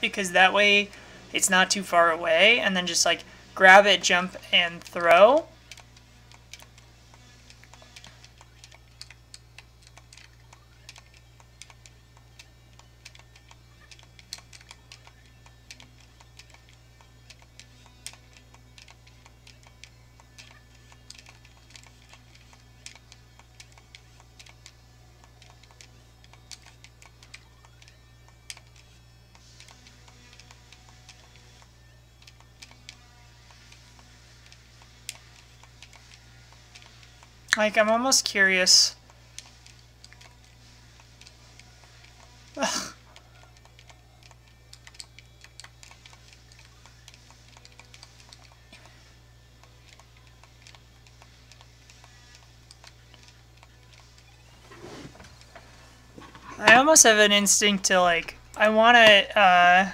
because that way it's not too far away and then just like grab it, jump, and throw. Like, I'm almost curious. I almost have an instinct to, like, I want to, uh,